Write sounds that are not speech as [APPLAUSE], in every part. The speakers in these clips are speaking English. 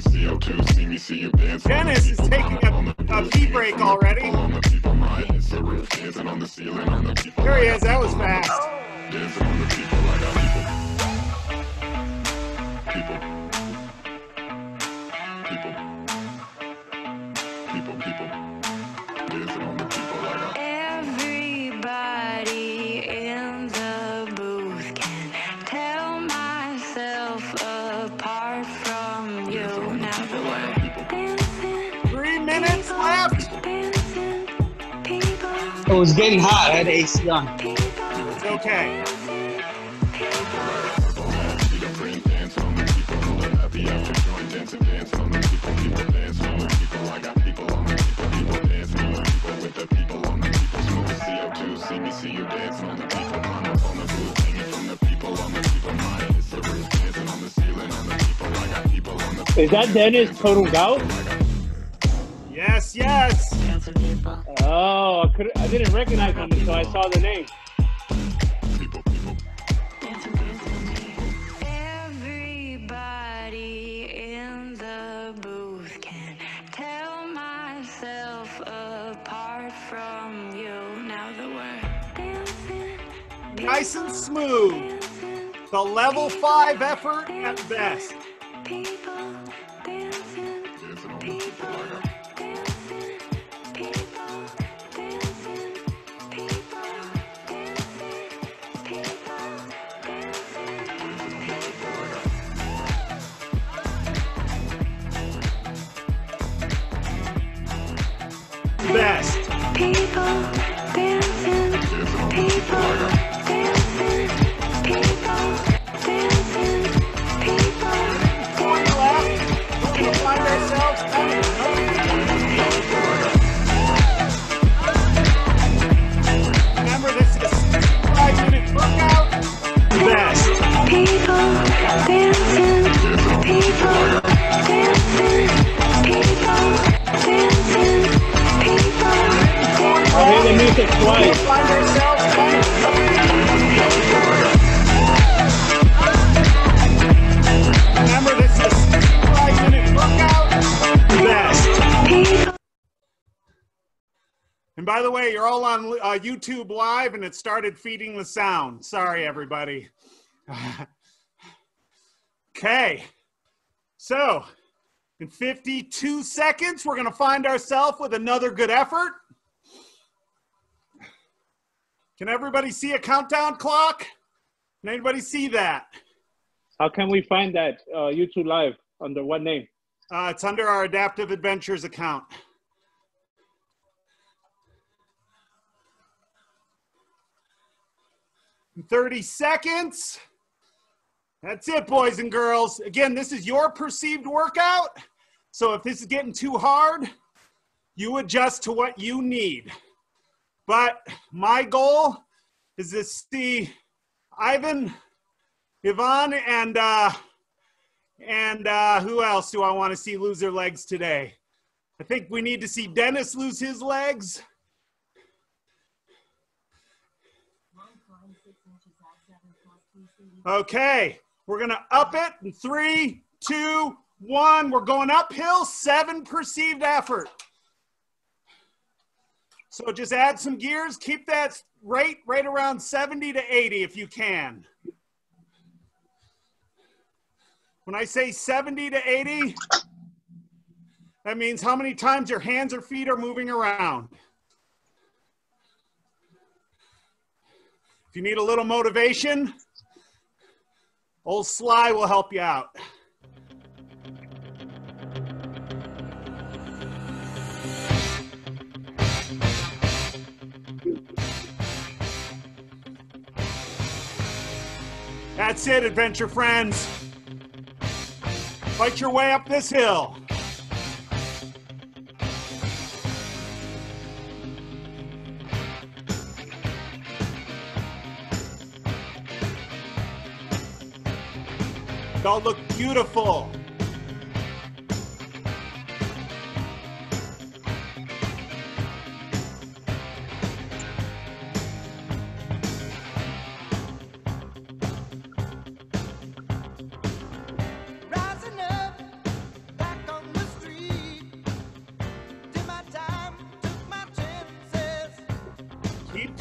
smoking CO2. See me, see you dance. Dennis is taking a, a pee break already. On the people, my hits the roof, dancing on the ceiling, on the people. There he is. That was fast. It was getting hot. I had the AC on. It's okay. Is that Dennis Total Gout? Yes, yes. Oh, I, could, I didn't recognize him until I saw the name. Everybody in the booth can tell myself apart from you. Now the word dancing, Nice and smooth. dancing, The level five effort at best. People dancing, people music twice. Best. And by the way, you're all on uh, YouTube Live, and it started feeding the sound. Sorry, everybody. [SIGHS] okay. So, in 52 seconds, we're going to find ourselves with another good effort. Can everybody see a countdown clock? Can anybody see that? How can we find that uh, YouTube Live under what name? Uh, it's under our Adaptive Adventures account. In 30 seconds. That's it, boys and girls. Again, this is your perceived workout. So if this is getting too hard, you adjust to what you need. But my goal is to see Ivan, Yvonne, and uh, and uh, who else do I want to see lose their legs today? I think we need to see Dennis lose his legs. Okay, we're gonna up it in three, two, one. We're going uphill, seven perceived effort. So just add some gears, keep that rate right around 70 to 80 if you can. When I say 70 to 80, that means how many times your hands or feet are moving around. If you need a little motivation, old Sly will help you out. That's it, adventure friends. Fight your way up this hill. Y'all look beautiful.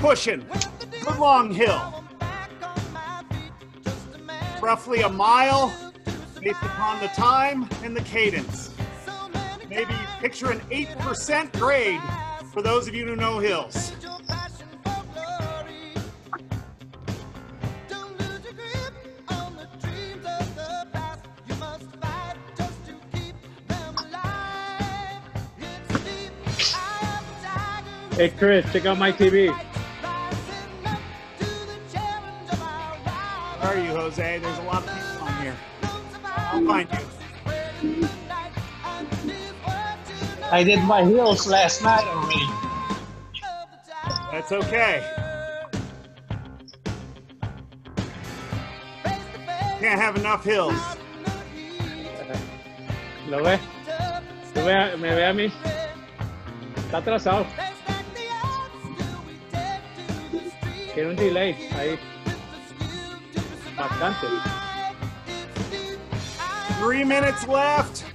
Pushing. Good long hill. Roughly a mile based upon the time and the cadence. Maybe picture an 8% grade for those of you who know hills. Hey Chris, check out my TV. Jose? There's a lot of people on here. I'll find you. I did my heels last night already. That's okay. Can't have enough hills. ¿Lo ve? ¿Lo ve? ¿Me ve a mí? Está atrasado. Tiene un delay ahí. Bastante. Three minutes left.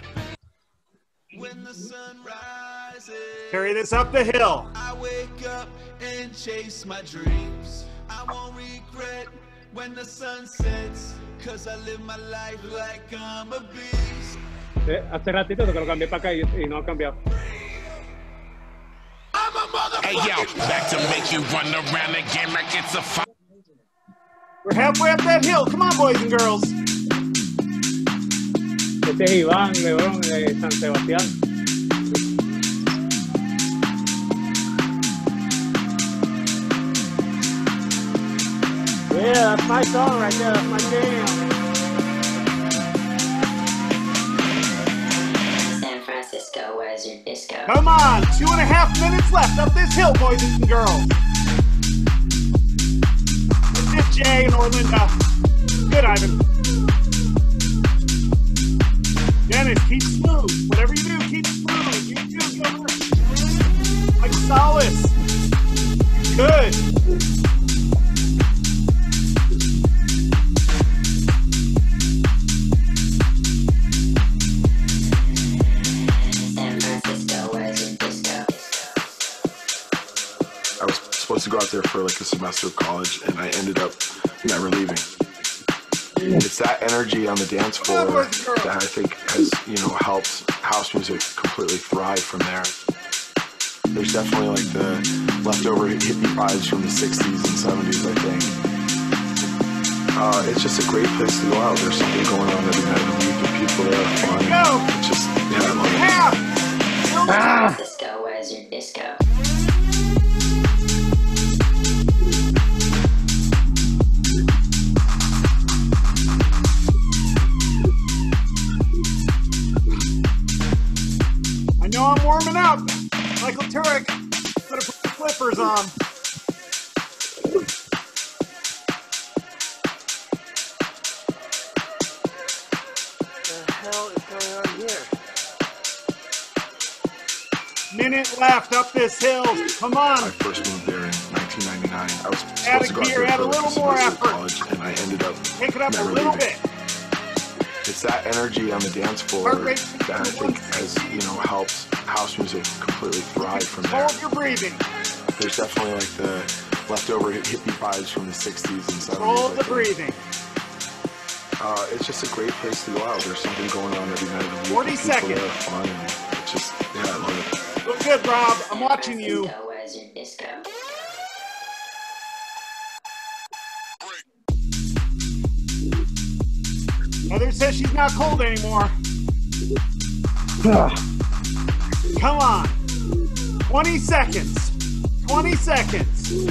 When the sun rises, Carry this up the hill. I wake up and chase my dreams. I won't regret when the sun sets, cause I live my life like I'm a beast. Eh, Hace ratito que lo cambié para acá y, y no ha cambiado. I'm a. Hey yo, back to make you run around again like it's a fight. We're halfway up that hill. Come on, boys and girls. Este es Iván Lebrón de San Sebastián. Yeah, that's my song right there. That's my jam. San Francisco, where's your disco? Come on. Two and a half minutes left up this hill, boys and girls. That's it, Jay and Orlinda. Good, Ivan. Dennis, keep smooth. Whatever you do, keep smooth. You too, Governor. Like Solace. Good. To go out there for like a semester of college, and I ended up never leaving. It's that energy on the dance floor that I think has, you know, helped house music completely thrive from there. There's definitely like the leftover hippie vibes from the 60s and 70s, I think. Uh, it's just a great place to go out. There's something going on every night of the week, and people there are fun. Go. It's just, yeah, I love it. Half. San Francisco, where's your disco? Know I'm warming up. Michael Turek, better put the flippers on. The hell is going on here? Minute left up this hill. Come on. I first moved there in 1999. I was Add a supposed to go out gear, there add a little more effort. college, and I ended up Take it up a little leaving. bit. It's that energy on the dance floor that I think has, you know, helped house music completely thrive from there. Hold your breathing. There's definitely like the leftover hippie vibes from the 60s and 70s. Hold I the breathing. Uh, it's just a great place to go out. There's something going on every night of the week. 40 and people seconds. there are fun. It's just, yeah, I love it. Look good, Rob. I'm watching you. Francisco, where's your disco? Heather says she's not cold anymore. Come on. 20 seconds. 20 seconds.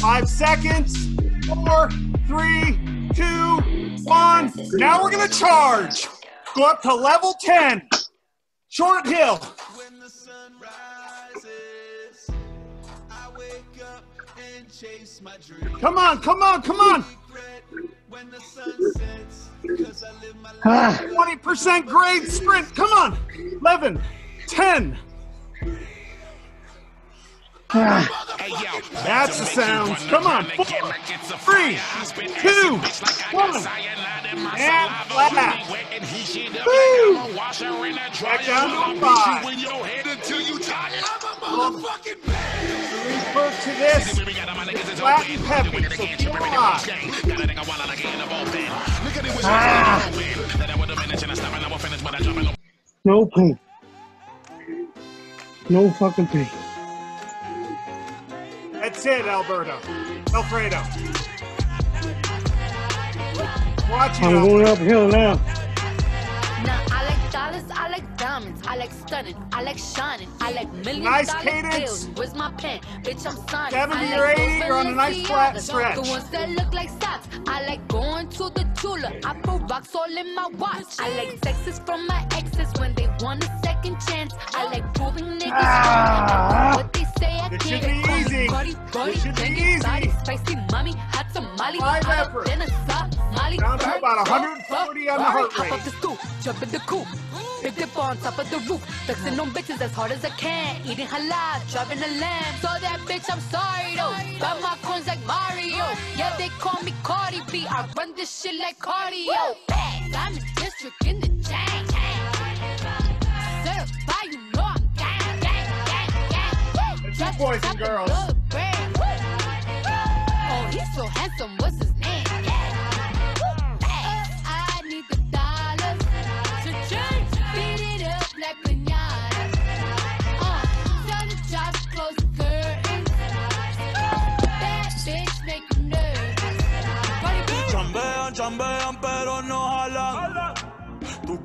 Five seconds. Four, three, two, one. Now we're going to charge. Go up to level 10. Short hill. Chase my dreams. Come on, come on, come on. When the sun sets, cause I live my ah, life. 20% grade sprint. Come on. 11, 10. Hey That's the sound. Come on. Four, three, two, one. And flat. Woo. Back down to a five. Release birth to this. Flat and peppy. So feel alive. Ah. No pain. No fucking pain. That's it, Alberto. Alfredo. Watch I'm it. going uphill now. Nah, I like dollars, I like diamonds, I like stunning, I like shining, I like million Nice dollar cadence. bills. Where's my pen? Bitch, I'm signing. 70 I or like 80, those you're on a nice flat stretch. The ones that look like socks. I like going to the Tula. I put rocks all in my watch. I like sexes from my exes when they want a second chance. I like proving niggas ah. do what they say I It can't. should be easy. Cardi, It Cardi, should be easy. body, Spicy mommy, hot tamale. Five I effort. Then a Somali. Down to bird, about go, 140 on the heart rate. off the stoop, jump in the coop. Big dip on top of the roof, flexing on bitches as hard as I can. Eating halal, driving a lamb. So that bitch, I'm sorry though. Got my coins like Mario. Yeah, they call me Cardi B. I run this shit like cardio. I'm a district in the chain. Certified, you know I'm gang, gang, gang, gang. That's boys the and girls. of the brand. Oh, he's so handsome. What's his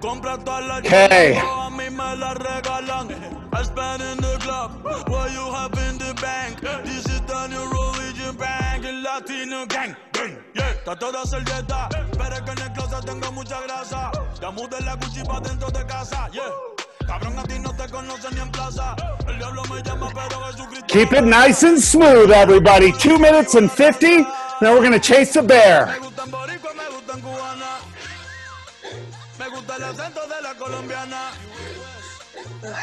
Okay. a mí me las regalan. I spend in the club, what you have in the bank. This is the new religion bank, el latino gang. trato de hacer pero es que en el closet tengo mucha grasa. Ya mudé la Gucci pa' dentro de casa, yeah. Cabrón, a ti no te ni en plaza. El diablo me llama, pero Jesucristo. Keep it nice and smooth, everybody. Two minutes and 50. Now we're going to chase the bear. Me gustan boricua, me gustan cubana. Gusta el acento de la colombiana.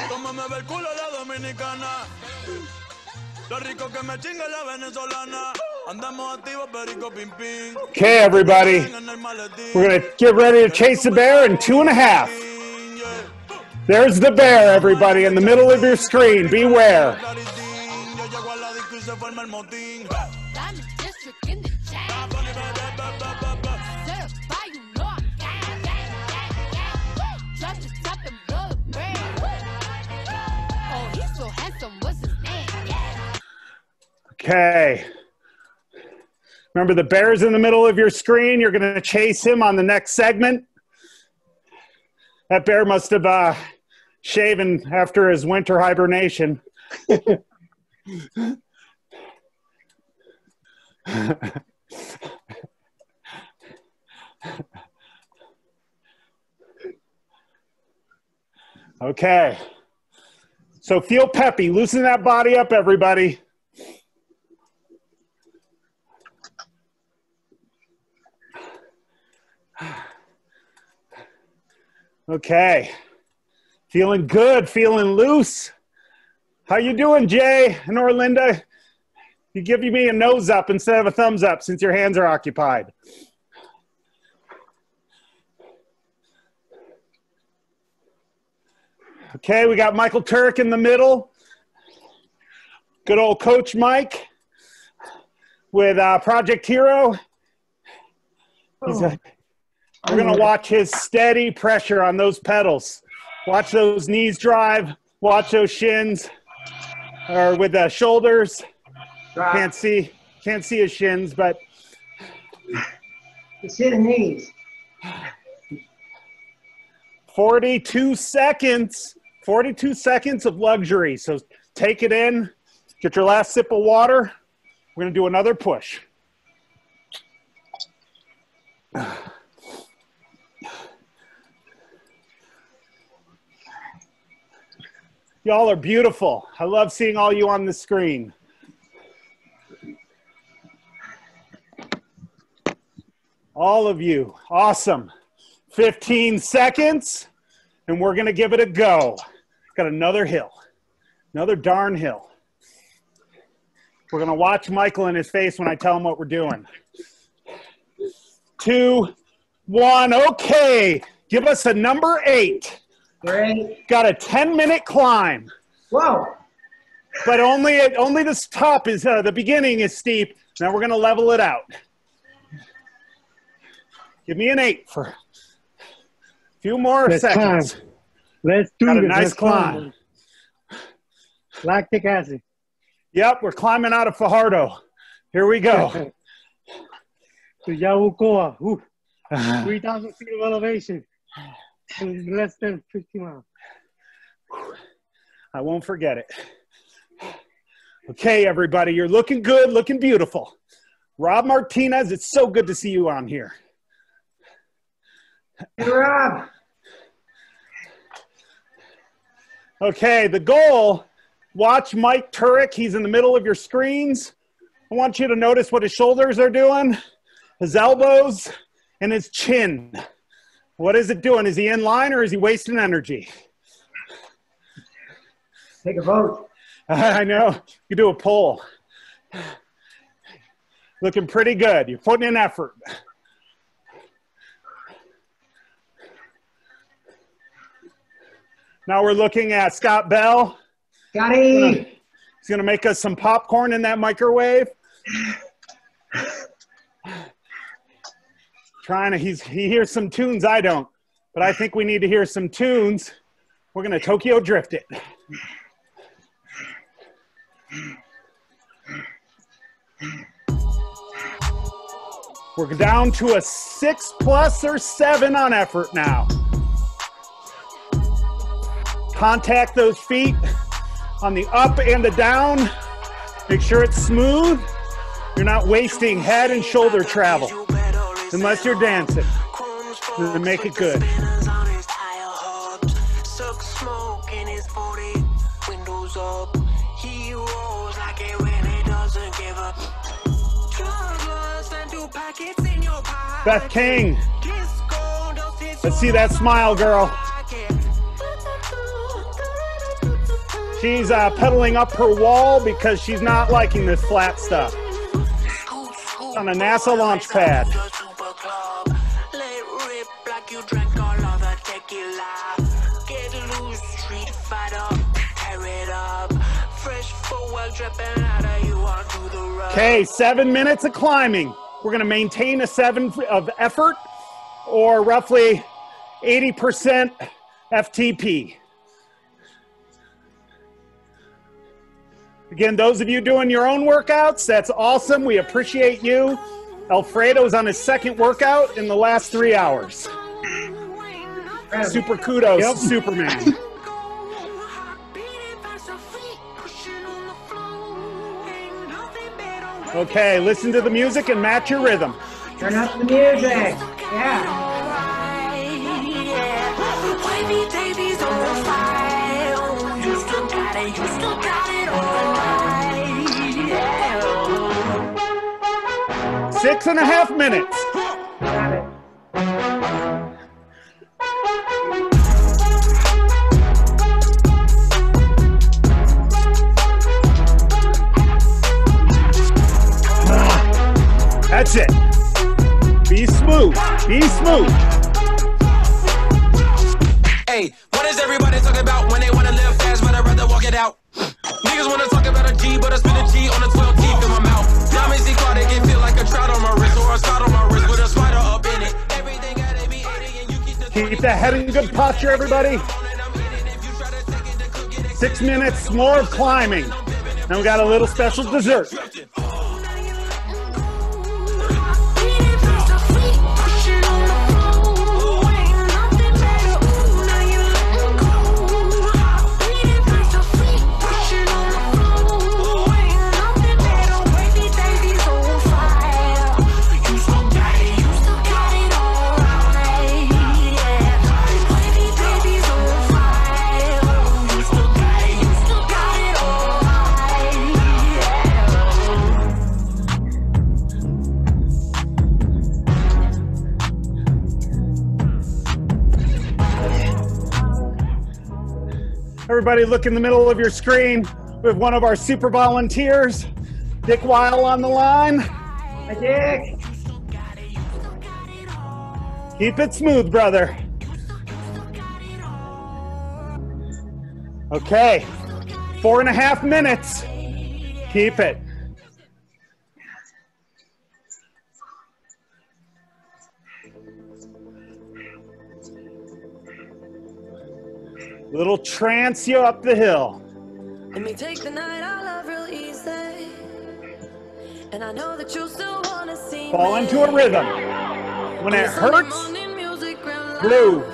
Como me ve el culo la dominicana. Lo rico que me chinga la venezolana. Andamos activos, perico pim pim. Okay, everybody. En el maletín. We're going to get ready to chase the bear in two and a half. There's the bear, everybody, in the middle of your screen. Beware. Okay. Remember, the bear's in the middle of your screen. You're going to chase him on the next segment. That bear must have uh, shaven after his winter hibernation. [LAUGHS] okay. So feel peppy. Loosen that body up, everybody. Okay. Feeling good, feeling loose. How you doing, Jay and Orlinda? You give me a nose up instead of a thumbs up since your hands are occupied. Okay, we got Michael Turk in the middle. Good old Coach Mike with uh, Project Hero. He's a, we're going to watch his steady pressure on those pedals. Watch those knees drive. Watch those shins, or with the shoulders. Can't see, can't see his shins, but You see the knees. 42 seconds. 42 seconds of luxury. So take it in. Get your last sip of water. We're going to do another push. Y'all are beautiful. I love seeing all you on the screen. All of you. Awesome. 15 seconds, and we're going to give it a go. Got another hill, another darn hill. We're gonna watch Michael in his face when I tell him what we're doing. Two, one, okay. Give us a number eight. Great. Got a 10 minute climb, Whoa. but only only this top is uh, the beginning is steep. Now we're gonna level it out. Give me an eight for a few more Let's seconds. climb. Let's do Got a this. nice Let's climb. Lactic acid. Yep, we're climbing out of Fajardo. Here we go. [LAUGHS] to Yabucoa. Ooh, [SIGHS] 3,000 feet of elevation in less than 50 miles. I won't forget it. Okay, everybody, you're looking good, looking beautiful. Rob Martinez, it's so good to see you on here. Hey, Rob. Okay, the goal watch Mike Turek. He's in the middle of your screens. I want you to notice what his shoulders are doing, his elbows, and his chin. What is it doing? Is he in line or is he wasting energy? Take a vote. [LAUGHS] I know. You do a poll. Looking pretty good. You're putting in effort. Now we're looking at Scott Bell. Scotty. He's going to make us some popcorn in that microwave. [LAUGHS] Trying to, he's, he hears some tunes I don't, but I think we need to hear some tunes. We're to Tokyo drift it. We're down to a six plus or seven on effort now. Contact those feet on the up and the down. Make sure it's smooth. You're not wasting head and shoulder travel unless you're dancing. Then make it good. Beth King. Let's see that smile, girl. She's uh, pedaling up her wall because she's not liking this flat stuff. On a NASA launch pad. Okay, seven minutes of climbing. We're going to maintain a seven of effort or roughly 80% FTP. Again, those of you doing your own workouts, that's awesome. We appreciate you. Alfredo's on his second workout in the last three hours. Super kudos, Yep. Superman. [LAUGHS] Okay, listen to the music and match your rhythm. Turn up the music. Yeah. Six and a half minutes. Good posture, everybody. Six minutes more of climbing. And we got a little special dessert. Everybody look in the middle of your screen. We have one of our super volunteers. Dick Weil on the line. Hi, Dick. Keep it smooth, brother. Okay, four and a half minutes. Keep it. Little trance you up the hill. Let me take the night I love real easy. And I know that you still wanna see Fall into a rhythm. When it On the Sunday hurts, morning music real groove.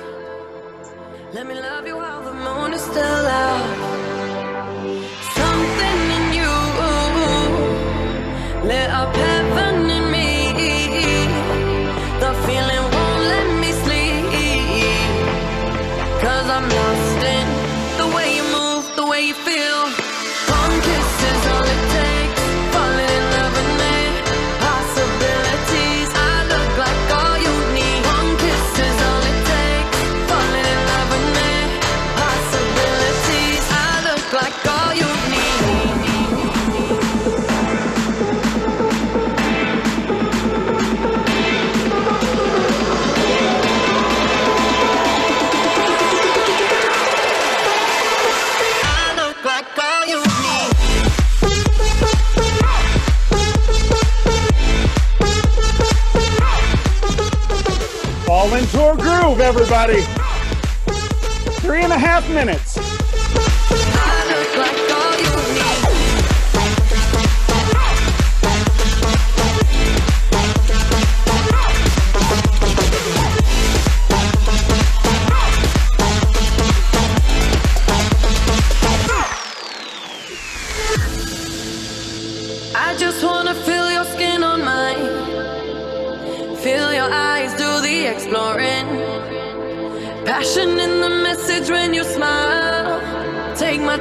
Let me love you while the moon is still out. Something in you lit up heaven groove, everybody. Three and a half minutes.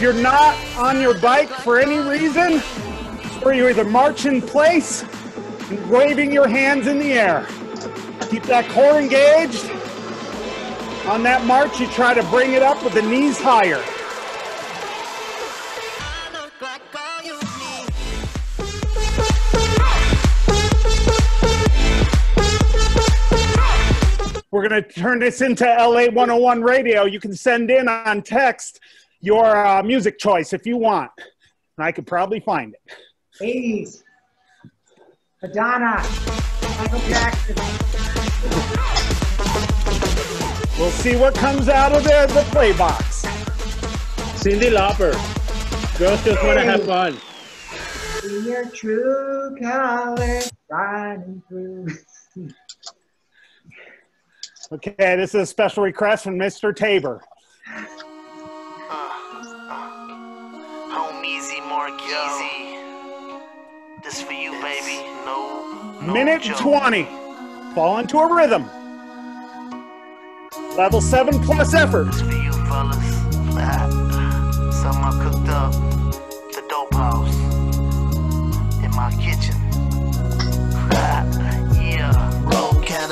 If you're not on your bike for any reason, or you either march in place and waving your hands in the air. Keep that core engaged. On that march, you try to bring it up with the knees higher. We're going to turn this into LA 101 radio. You can send in on text your uh, music choice if you want. And I could probably find it. 80s. Madonna. Michael Jackson. We'll see what comes out of the, the play box. Cyndi Lauper. Girls just want to have fun. See your true colors shining through. Okay, this is a special request from Mr. Tabor. Easy. This for you, baby. No. no Minute joke. 20. Fall into a rhythm. Level 7 plus effort. For you, fellas. Something I cooked up. The dope house. In my kitchen.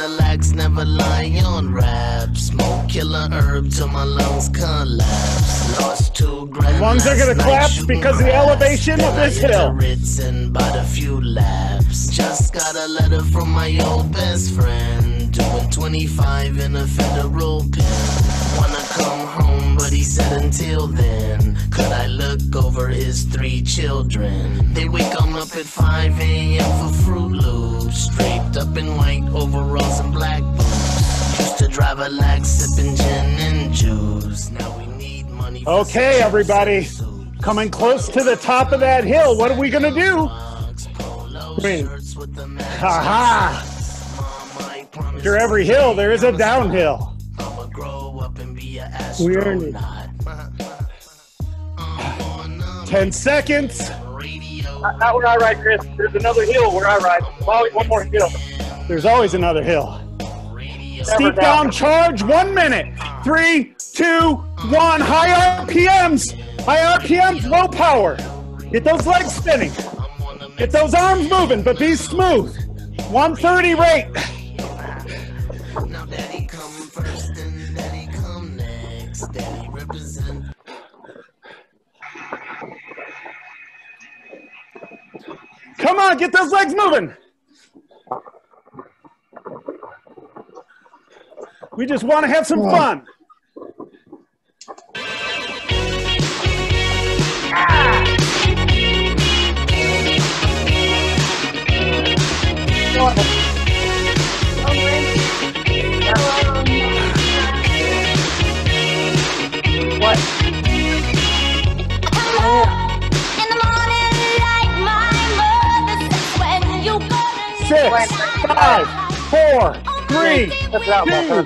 Cadillacs never lie on rap. Smoke killer herb till my lungs collapse. Lost two grand. Lungs are gonna collapse because of the elevation of this hill. Ritz and bought a few laps. Just got a letter from my old best friend. Doing 25 in a federal pen. Wanna come home, but he said until then. Could I look over his three children? They wake on up at 5 a.m. for Froot Loops. Draped up in white overalls and black boots. Used to drive a lax, sipping gin and juice. Now we need money for Okay, everybody. Coming close to the top of that hill. What are we going to do? Win. Ha ha. After every hill, there is a downhill. We earned it. 10 seconds. Uh, not where I ride, Chris. There's another hill where I ride. Always one more hill. There's always another hill. Steep down. down charge, one minute. Three, two, one. High RPMs. High RPMs, low power. Get those legs spinning. Get those arms moving, but be smooth. 130 rate. Come on, get those legs moving. We just want to have some fun. Ah. Six, five, four, three, two,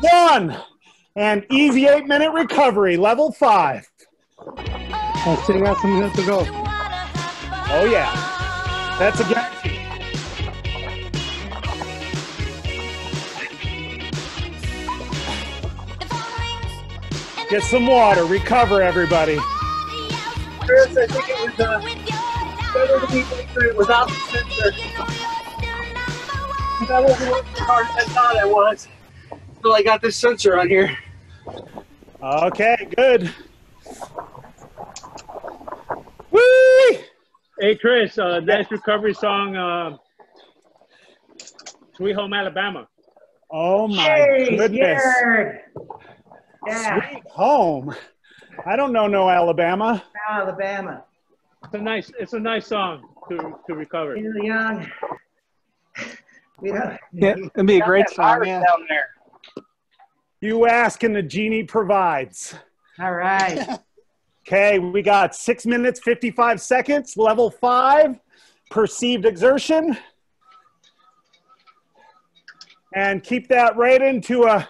one. And easy eight minute recovery, level five. I still got some minutes to go. Oh, yeah. That's a guarantee. Get some water, recover, everybody. Chris, I think it was uh, better to be different without the sensor. That wasn't working as hard as I thought it was. Until I got this sensor on here. Okay, good. Whee! Hey, Chris, uh, nice recovery song, uh, Sweet Home Alabama. Oh my Hey, goodness. scared. Yeah, Sweet home. I don't know no Alabama. Alabama. It's a nice, it's a nice song to, to recover. Still young. We don't. Yeah, it'd be a great song. Virus Yeah. down there. You ask and the genie provides. All right. [LAUGHS] Okay, we got six minutes, 55 seconds, level five, perceived exertion. And keep that right into a uh,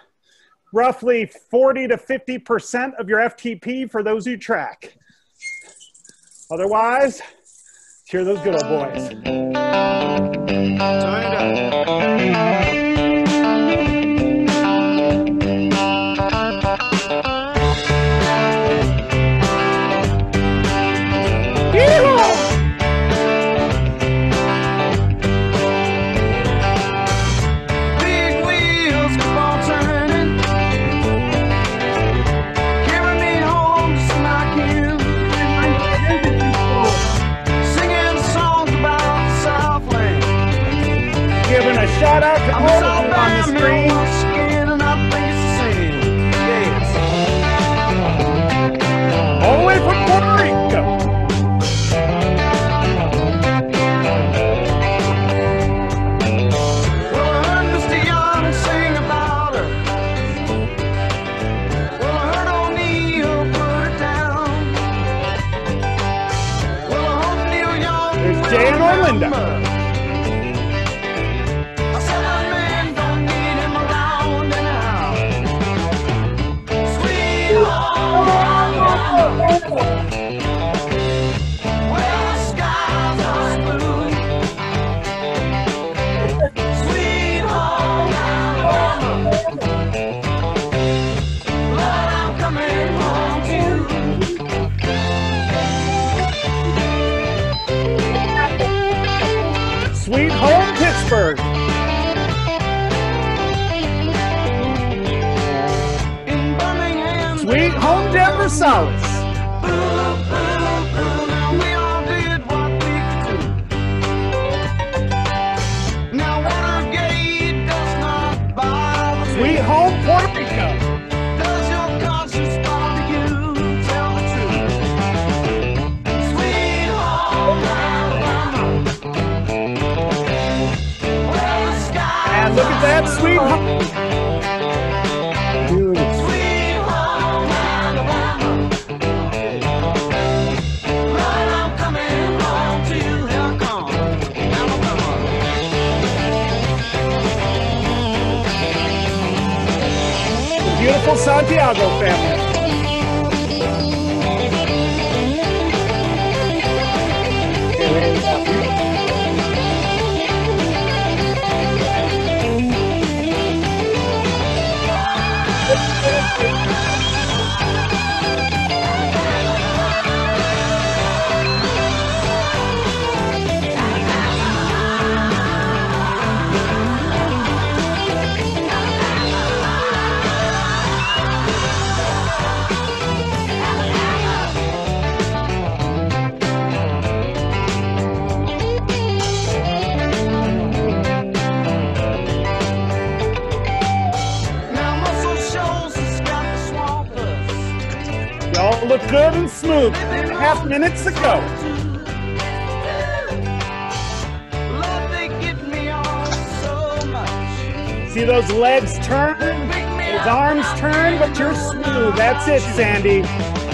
roughly 40 to 50% of your FTP for those who track. Otherwise, hear those good old boys. Big Giving The beautiful Santiago family. Good and smooth. Half minutes ago. See those legs turn, those arms turn, but you're smooth. That's it, Sandy.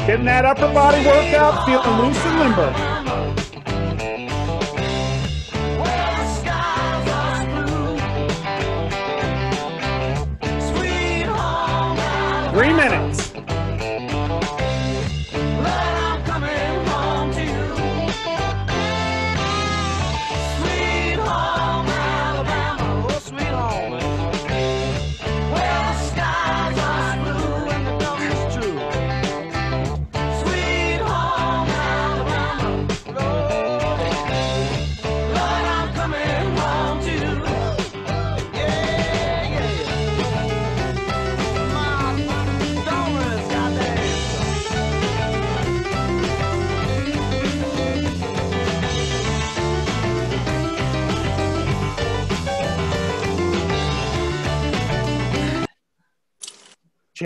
Getting that upper body workout, feeling loose and limber.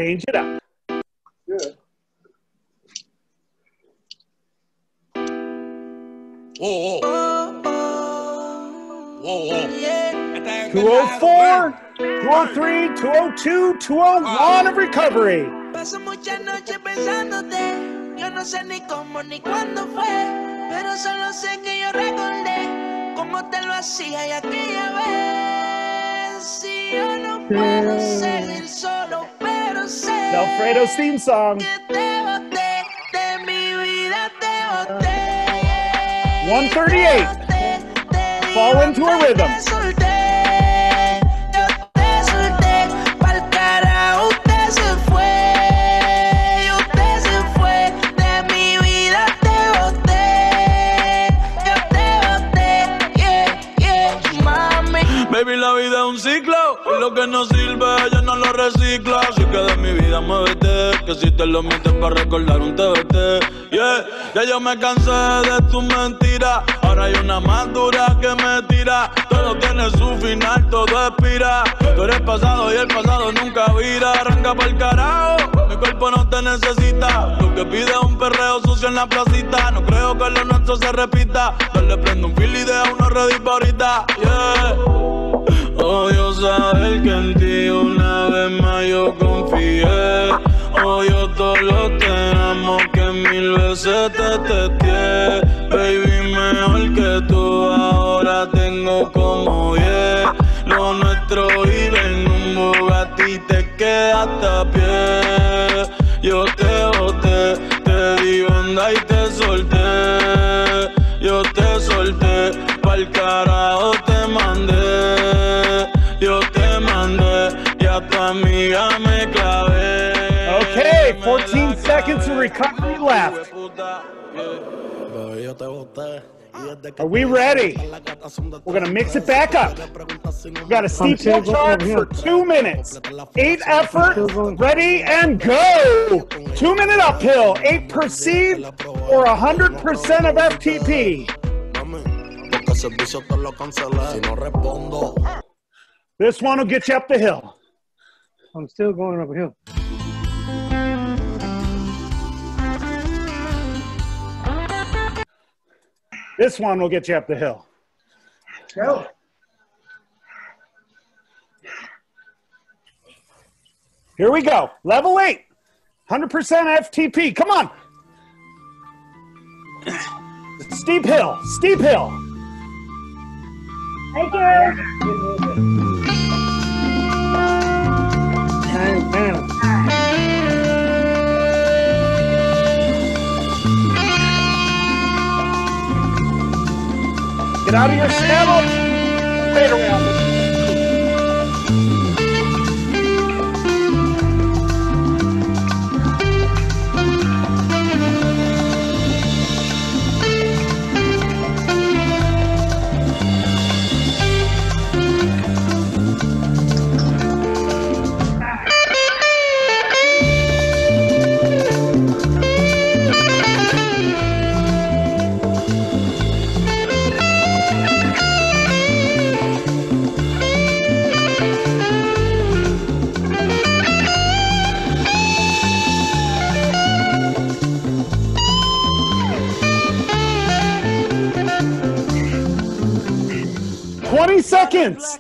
Change it up. Whoa, whoa. Whoa, whoa. 204, 203, 202, 201 of recovery. Paso muchas noches pensándote. Yo no sé ni cómo ni cuándo fue. Pero solo sé que yo recordé cómo te lo hacía y aquella vez. Si yo no puedo seguir solo, pero sé Alfredo's theme song. te boté. De mi vida te boté. 138. Fall into a rhythm. Te solté. Yo te solté. Pa'l carajo usted se fue. Y usted se fue. De mi vida te boté. Te boté. Yeah, yeah, mami. Baby, la vida es un ciclo. Y lo que no sirve, reciclo. Así que de mi vida muévete. Que si te lo metes para recordar un TBT. Yeah, ya yo me cansé de tus mentiras. Ahora hay una más dura que me tira. Todo tiene su final, todo expira. Tú eres pasado y el pasado nunca vira. Arranca el carajo. Mi cuerpo no te necesita. Lo que pide es un perreo sucio en la placita. No creo que lo nuestro se repita. Yo le prendo un fil y deja uno ready pa' ahorita. Yeah. Odio saber que en ti una vez más yo confié. Odio todo lo que amo que mil veces te testé. Baby, mejor que tú ahora tengo como yeah. Lo nuestro vive en un Bugatti te quedaste a pie. Left. Are we ready? We're gonna mix it back up. We got a steep hill charge for two minutes. Eight effort, ready and go. Two minute uphill, eight perceived or 100% of FTP. Porque el servicio te lo cancelé. Si no respondo. This one will get you up the hill. I'm still going up This one will get you up the hill. Go. Here we go. Level eight. 100% FTP. Come on. Steep hill. Steep hill. Thank you. Get out of your saddle. Straight around.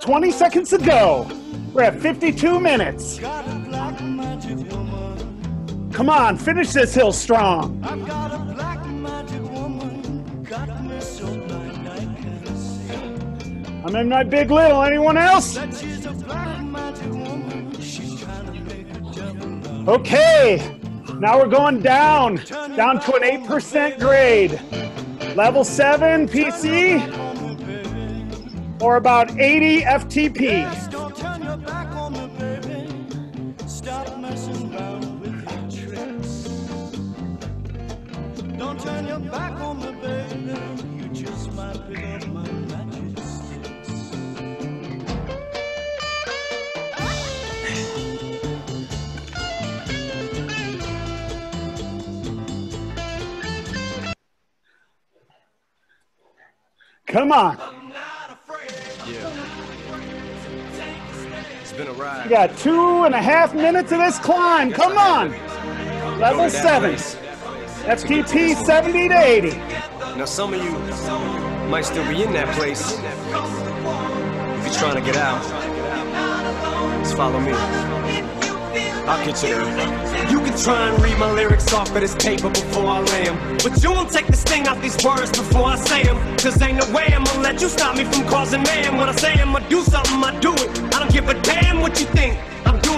20 seconds to go. We're at 52 minutes. Come on, finish this hill strong. I'm in my big little. Anyone else? Okay. Now we're going down, down to an 8% grade. Level 7 PC or about 80 FTP. Don't turn your back on We got two and a half minutes of this climb. Come on. Level 7. FTP 70 to 80. Now some of you might still be in that place. If you're trying to get out, just follow me. I'll get you there. You can try and read my lyrics off of this paper before I lay 'em. But you won't take the sting out these words before I say 'em. Cause ain't no way I'm gonna let you stop me from causing man. When I say I'm gonna do something, I do it. I don't give a damn what you think.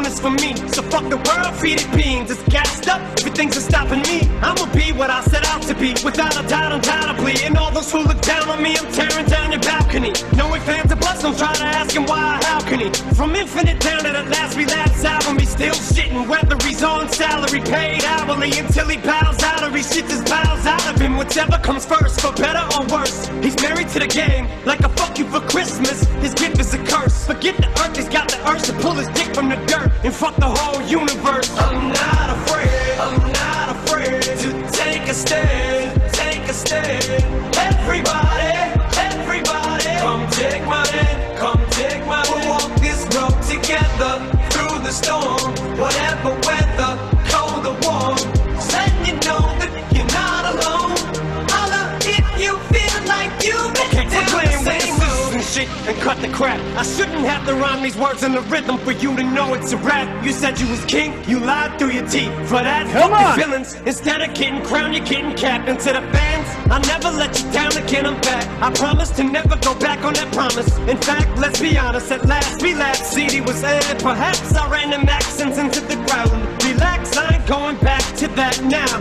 This for me. So fuck the world, feed it beans. It's gassed up. Everything's are stopping me. I'ma be what I set out to be. Without a doubt, undoubtedly. And all those who look down on me, I'm tearing down your balcony. No ifs, ands, or buts. Don't try to ask him why, how can he? From infinite down to the last relapse album, he's still shitting. Whether he's on salary, paid hourly, until he bows out or he shits his bowels out of him. Whichever comes first, for better or worse. He's married to the game, like a fuck you for Christmas. His gift is a curse. Forget the earth, he's got the urge to pull his dick from the dirt and fuck the whole universe. I'm not afraid, I'm not afraid to take a stand, take a stand. Everybody, everybody, come take my hand, come take my hand. We'll walk this road together through the storm, whatever And cut the crap. I shouldn't have to rhyme these words in the rhythm for you to know it's a rap. You said you was king, you lied through your teeth. For that, Come fuck on. feelings. Instead of getting crowned, you're getting capped. And to the fans, I'll never let you down again. I'm back. I promise to never go back on that promise. In fact, let's be honest. At last, relapse. CD was aired. Perhaps I ran them accents into the ground. Relax, I ain't going back to that now.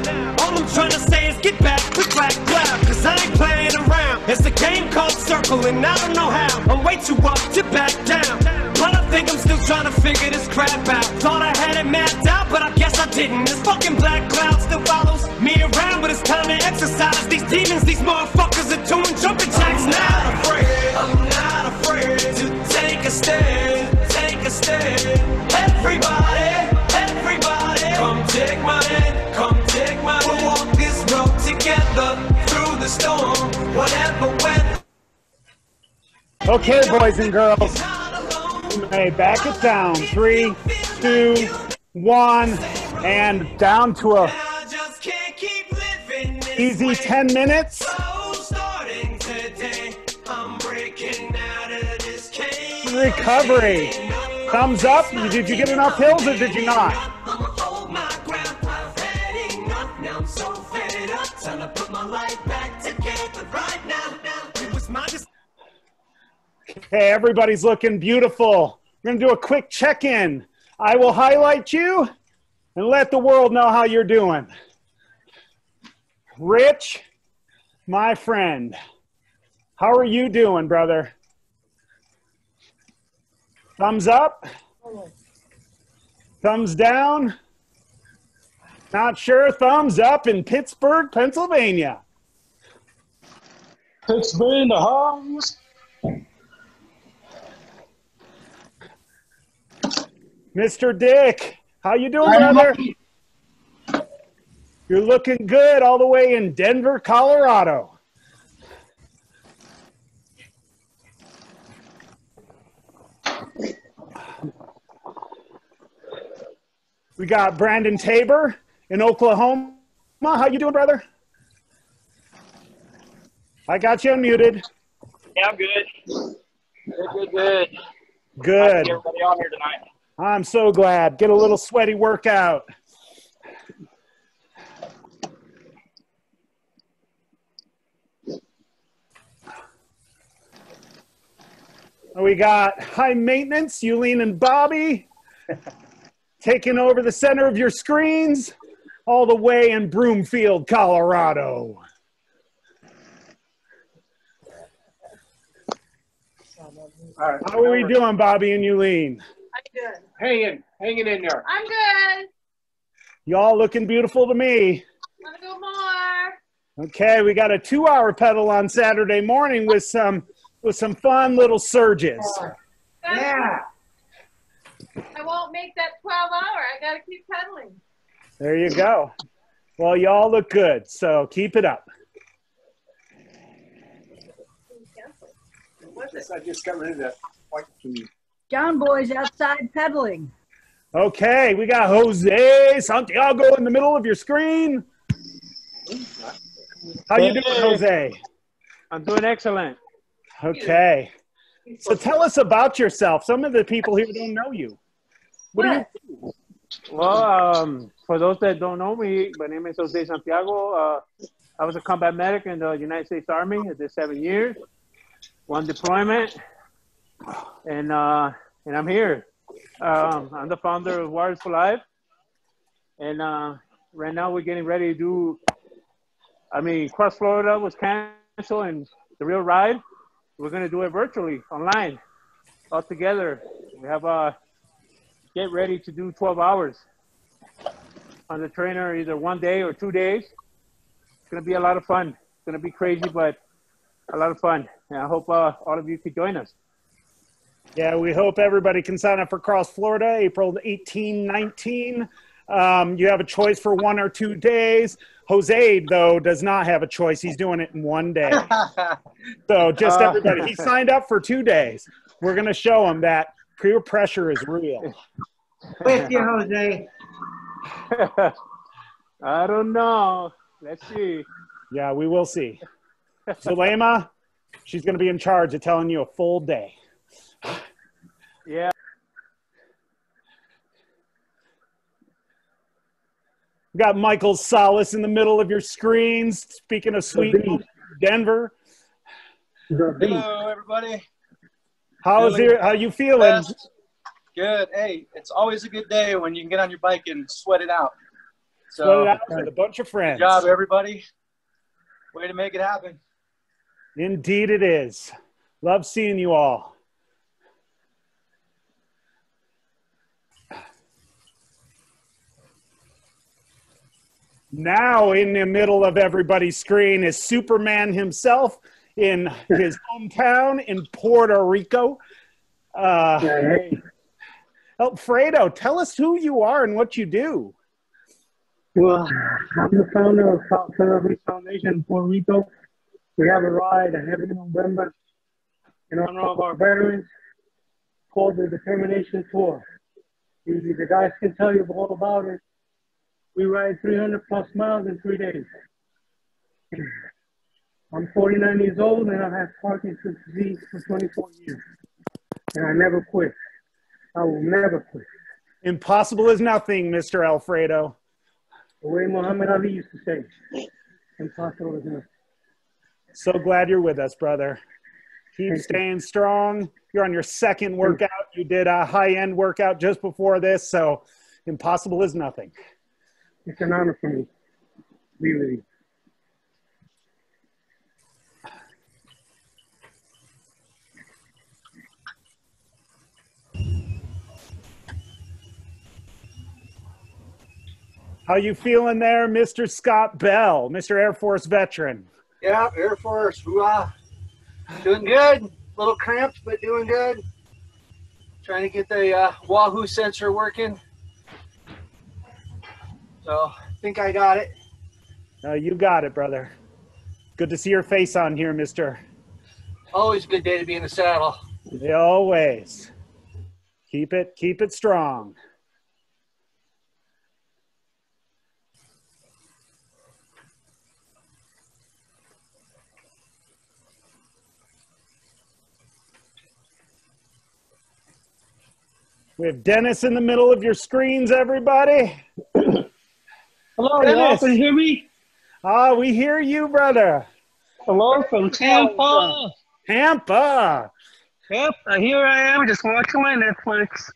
All I'm trying to say is get back with black cloud. Cause I ain't playing around. It's a game called Circle, and I don't know how. I'm way too up to back down. But I think I'm still trying to figure this crap out. Thought I had it mapped out, but I guess I didn't. This fucking black cloud still follows me around, but it's time to exercise these demons. These motherfuckers are doing jumping jacks now. I'm not afraid, I'm not afraid to take a stand, take a stand. Everybody, everybody, come take my hand, come take my hand. We'll walk this road together through the storm, whatever weather. Okay, boys and girls. Hey, back it down. Three, two, one, and down to a easy 10 minutes. Recovery. Thumbs up. Did you get enough hills or did you not? Okay, everybody's looking beautiful. We're going to do a quick check in. I will highlight you and let the world know how you're doing. Rich, my friend, how are you doing, brother? Thumbs up? Thumbs down? Not sure. Thumbs up in Pittsburgh, Pennsylvania. Pittsburgh the house. Mr. Dick, how you doing, I'm brother? You're looking good all the way in Denver, Colorado. We got Brandon Tabor in Oklahoma. How you doing, brother? I got you unmuted. Yeah, I'm good. Good, good, good. Nice to Good. see everybody on here tonight. I'm so glad. Get a little sweaty workout. We got high maintenance, Yulene and Bobby, [LAUGHS] taking over the center of your screens, all the way in Broomfield, Colorado. All right. How are we doing, Bobby and Yulene? I'm good. Hanging, hanging in there. I'm good. Y'all looking beautiful to me. Want to go more? Okay, we got a two-hour pedal on Saturday morning with some with some fun little surges. Yeah. I won't make that 12 hour. I got to keep pedaling. There you go. Well, y'all look good, so keep it up. What's this? I just got rid of that white key. John Boy's outside pedaling. Okay, we got Jose Santiago in the middle of your screen. How you doing, Jose? I'm doing excellent. Okay. So tell us about yourself. Some of the people here don't know you. What do you do? Well, um, for those that don't know me, my name is Jose Santiago. Uh, I was a combat medic in the United States Army. I did seven years, one deployment, and uh, and I'm here. Um, I'm the founder of Warriors for Life, and uh, right now we're getting ready to do. I mean, Cross Florida was canceled, and the real ride, we're gonna do it virtually, online, all together. We have uh, get ready to do 12 hours on the trainer, either one day or two days. It's gonna be a lot of fun. It's gonna be crazy, but a lot of fun. And I hope uh, all of you could join us. Yeah, we hope everybody can sign up for Cross Florida, April 18, 19. Um, you have a choice for one or two days. Jose, though, does not have a choice. He's doing it in one day. [LAUGHS] so just Uh. everybody, he signed up for two days. We're going to show him that peer pressure is real. With you, Jose. [LAUGHS] I don't know. Let's see. Yeah, we will see. Zulema, she's going to be in charge of telling you a full day. Yeah. We got Michael Solis in the middle of your screens. Speaking of sweet Denver, Hello, everybody. how's Feeling your, how you feeling? best. Good. Hey, it's always a good day when you can get on your bike and sweat it out. So, Sweat it out with a bunch of friends. Good job, everybody. Way to make it happen. Indeed, it is. Love seeing you all. Now, in the middle of everybody's screen is Superman himself in his [LAUGHS] hometown in Puerto Rico. Uh, Alfredo, tell us who you are and what you do. Well, I'm the founder of South Center Reach Foundation in Puerto Rico. We have a ride every November in honor of our veterans called the Determination Tour. Usually the guys can tell you all about it. We ride 300 plus miles in three days. I'm 49 years old and I've had Parkinson's disease for 24 years. And I never quit. I will never quit. Impossible is nothing, Mr. Alfredo. The way Muhammad Ali used to say, impossible is nothing. So glad you're with us, brother. Keep staying strong. You're on your second workout. You did a high end workout just before this, so impossible is nothing. It's an honor for me to be with you. How you feeling there, Mr. Scott Bell, Mr. Air Force veteran? Yeah, Air Force. Hoo-ah. Doing good. A Little cramped, but doing good. Trying to get the uh, Wahoo sensor working. So, I think I got it. Uh, you got it, brother. Good to see your face on here, Mister. Always a good day to be in the saddle. Always. Keep it, keep it strong. We have Dennis in the middle of your screens, everybody. [CLEARS THROAT] Hello, y'all can you hear me? Ah, we hear you, brother. Hello from Tampa. Tampa. Yep, here I am just watching my Netflix.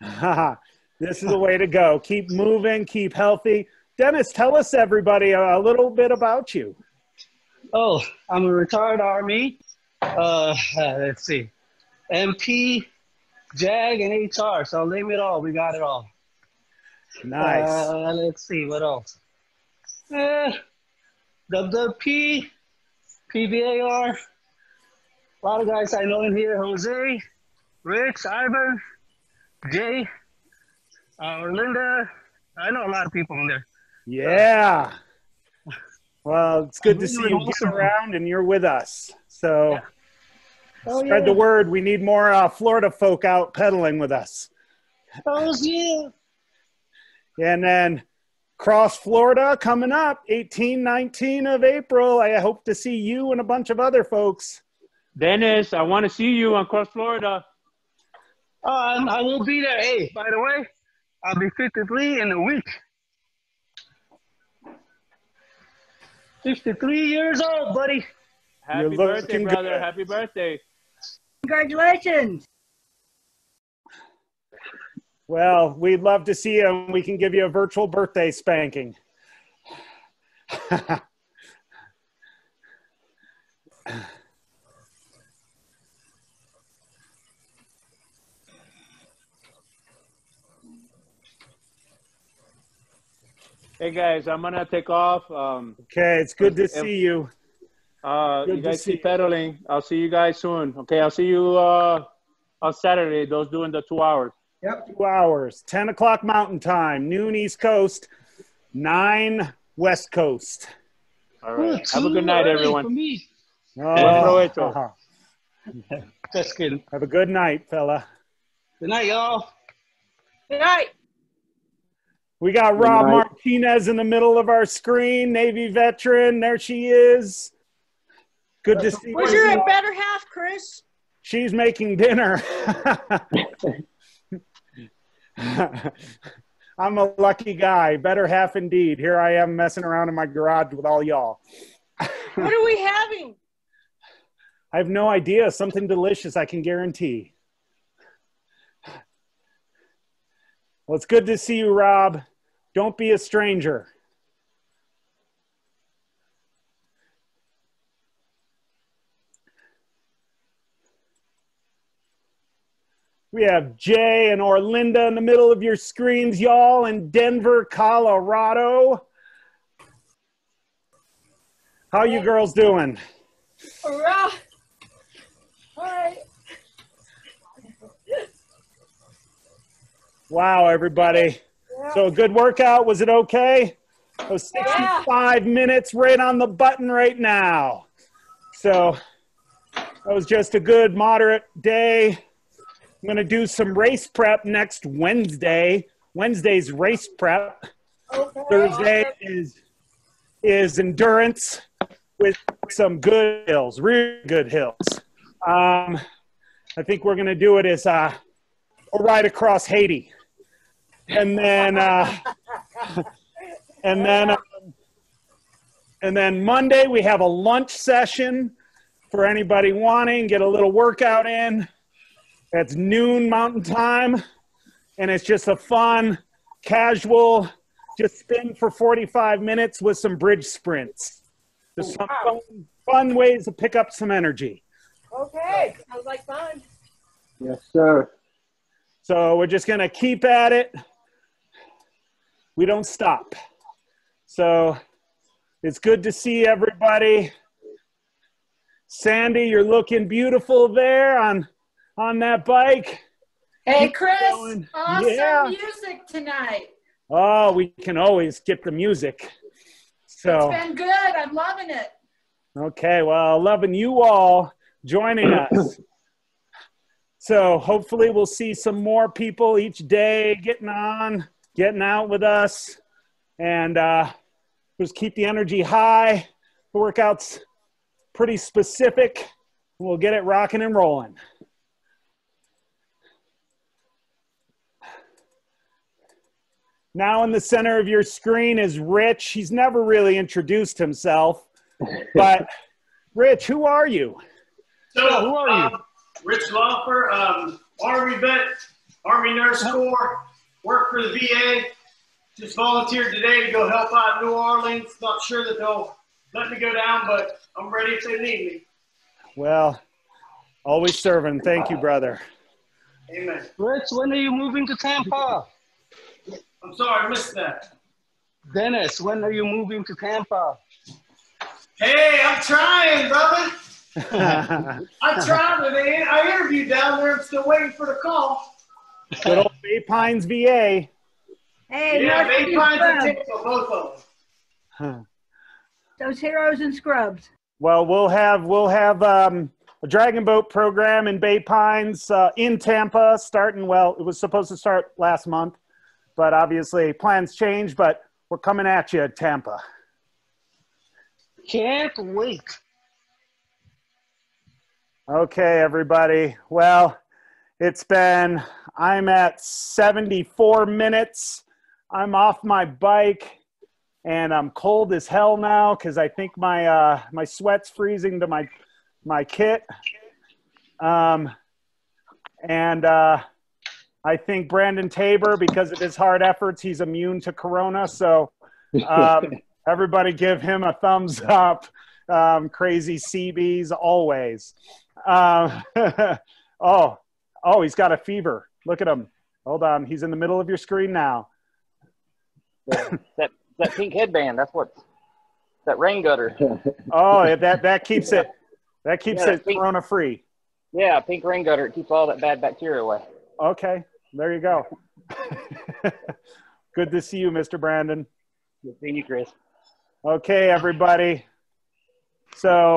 [LAUGHS] this is the way to go. Keep moving, keep healthy. Dennis, tell us, everybody, a little bit about you. Oh, I'm a retired Army. Uh, [LAUGHS] let's see. MP, JAG, and HR. So name it all. We got it all. Nice. Uh, let's see. What else? Uh, WWP, PBAR. A lot of guys I know in here. Jose, Rich, Ivan, Jay, uh, Linda. I know a lot of people in there. Yeah. Well, it's good to see you awesome. around and you're with us. So Oh, spread yeah. the word. We need more uh, Florida folk out pedaling with us. Oh, yeah. And then Cross Florida coming up 18, 19 of April. I hope to see you and a bunch of other folks. Dennis, I want to see you on Cross Florida. Um, I will be there. Hey, by the way, I'll be 53 in a week. 53 years old, buddy. Happy birthday, brother. good. Happy birthday. Congratulations. Well, we'd love to see you and we can give you a virtual birthday spanking. Hey guys, I'm gonna take off. Um, Okay, it's good to see you. uh, Good you to guys see keep pedaling. I'll see you guys soon. Okay, I'll see you uh, on Saturday. Those doing the two hours. Two hours, 10 o'clock Mountain Time, noon East Coast, 9 West Coast. All right. Have a good night, everyone. For me. Oh, uh-huh. Just kidding. Have a good night, fella. Good night, y'all. Good night. We got Rob night. Martinez in the middle of our screen, Navy veteran. There she is. Good to see Where's you. your better half, Chris? She's making dinner. [LAUGHS] [LAUGHS] I'm a lucky guy. Better half indeed. Here I am messing around in my garage with all y'all. [LAUGHS] What are we having? I have no idea. Something delicious, I can guarantee. Well, it's good to see you, Rob. Don't be a stranger. We have Jay and Orlinda in the middle of your screens, y'all, in Denver, Colorado. How you girls doing? Hurrah! All right. Wow, everybody. So a good workout. Was it okay? It was Yeah. 65 minutes right on the button right now. So that was just a good moderate day. I'm going to do some race prep next Wednesday. Wednesday's race prep. Thursday is is endurance with some good hills, really good hills. Um, I think we're going to do it as uh, a ride across Haiti, and then uh, [LAUGHS] and then um, and then Monday we have a lunch session for anybody wanting get a little workout in. That's noon Mountain Time, and it's just a fun, casual, just spin for 45 minutes with some bridge sprints. Just some fun, fun ways to pick up some energy. Okay. Sounds like fun. Yes, sir. So we're just going to keep at it. We don't stop. So it's good to see everybody. Sandy, you're looking beautiful there on on that bike. Hey, Keep Chris. going. Awesome Yeah. music tonight. Oh, we can always get the music. So It's been good. I'm loving it. Okay, well, loving you all joining us. [CLEARS THROAT] So hopefully we'll see some more people each day getting on, getting out with us, and uh, just keep the energy high. The workout's pretty specific. We'll get it rocking and rolling. Now in the center of your screen is Rich. He's never really introduced himself, [LAUGHS] but Rich, who are you? So, who are you? um, Rich Laufer, um, Army vet, Army Nurse Corps, work for the VA. Just volunteered today to go help out New Orleans. Not sure that they'll let me go down, but I'm ready if they need me. Well, always serving. Thank you, brother. Amen. Rich, when are you moving to Tampa? I'm sorry, I missed that. Dennis, when are you moving to Tampa? Hey, I'm trying, brother. [LAUGHS] I tried it. man. I interviewed down there. I'm still waiting for the call. Good old Bay Pines, VA. Hey, yeah, North Bay Pines and Tampa, both of them. [LAUGHS] Those heroes and scrubs. Well, we'll have we'll have um, a dragon boat program in Bay Pines uh, in Tampa starting. Well, it was supposed to start last month, but obviously plans change, But we're coming at you, Tampa. Can't wait. Okay, everybody. Well, it's been, I'm at 74 minutes. I'm off my bike and I'm cold as hell now because I think my, uh, my sweat's freezing to my, my kit. Um, and uh, I think Brandon Tabor, because of his hard efforts, he's immune to Corona. So um, [LAUGHS] everybody give him a thumbs up. Um, crazy CBs always. Um, [LAUGHS] oh, oh, he's got a fever. Look at him. Hold on. He's in the middle of your screen now. that that pink headband. That's what. That rain gutter. Oh, that that keeps it that keeps Yeah, it pink- corona free. Yeah, pink rain gutter. It keeps all that bad bacteria away. Okay, there you go. [LAUGHS] Good to see you, Mr. Brandon. Good seeing you, Chris. Okay, everybody. So